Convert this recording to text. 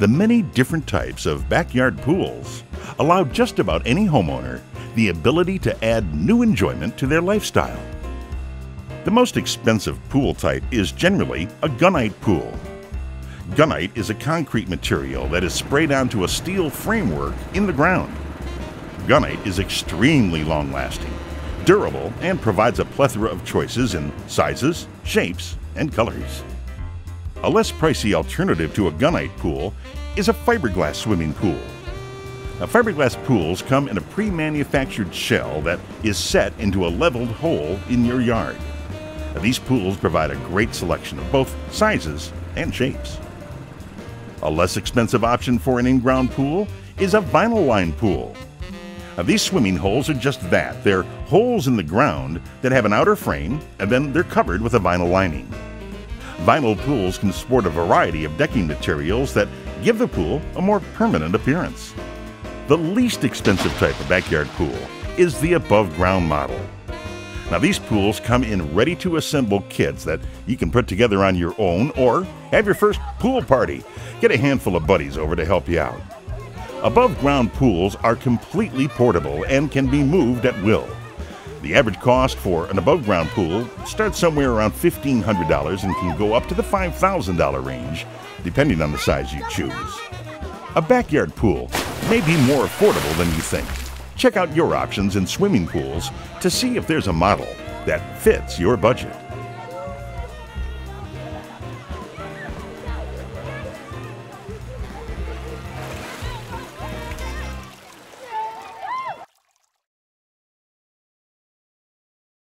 The many different types of backyard pools allow just about any homeowner the ability to add new enjoyment to their lifestyle. The most expensive pool type is generally a gunite pool. Gunite is a concrete material that is sprayed onto a steel framework in the ground. Gunite is extremely long lasting, durable, and provides a plethora of choices in sizes, shapes, and colors. A less pricey alternative to a gunite pool is a fiberglass swimming pool. Now, fiberglass pools come in a pre manufactured shell that is set into a leveled hole in your yard. Now, these pools provide a great selection of both sizes and shapes. A less expensive option for an in ground pool is a vinyl lined pool. Now, these swimming holes are just that they're holes in the ground that have an outer frame and then they're covered with a vinyl lining. Vinyl pools can sport a variety of decking materials that give the pool a more permanent appearance. The least expensive type of backyard pool is the above ground model. Now, these pools come in ready to assemble kits that you can put together on your own or have your first pool party. Get a handful of buddies over to help you out. Above ground pools are completely portable and can be moved at will. The average cost for an above ground pool starts somewhere around $1,500 and can go up to the $5,000 range, depending on the size you choose. A backyard pool may be more affordable than you think. Check out your options in swimming pools to see if there's a model that fits your budget.